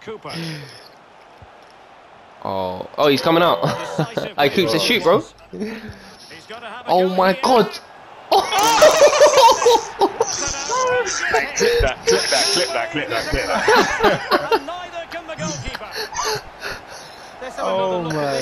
Cooper. Oh, oh, he's coming out. I keeps the shoot, bro. Oh my god. Clip that, clip that, clip that, clip that, clip that. Oh my